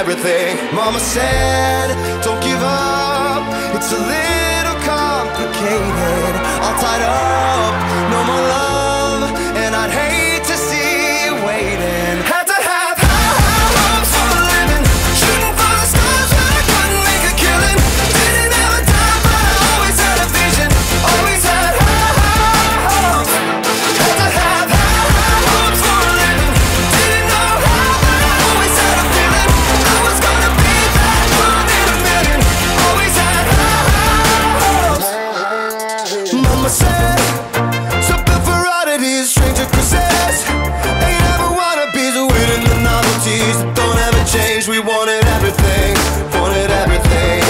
everything. Mama said, don't give up, it's a little complicated. All tied up. change, we wanted everything, wanted everything.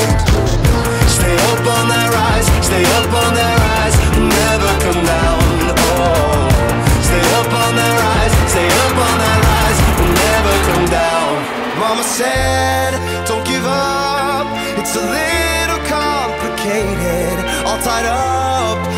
Stay up on their rise, stay up on their rise, never come down. Oh, stay up on their rise, stay up on their rise, never come down. Mama said, don't give up, it's a little complicated, all tied up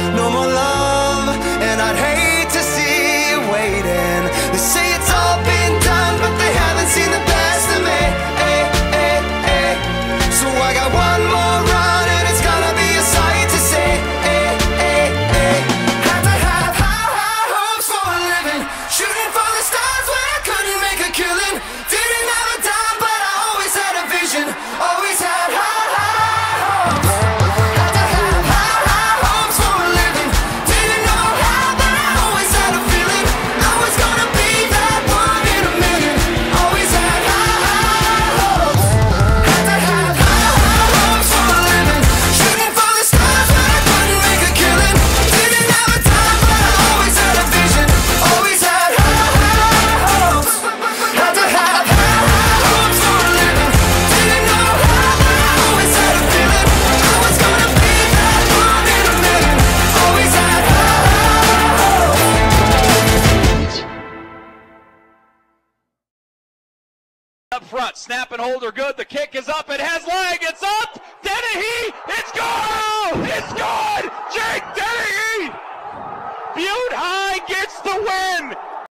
Up front, snap and hold are good. The kick is up. It has leg. It's up. Dennehy. gone. It's gone. Jake Dennehy. Butte High gets the win.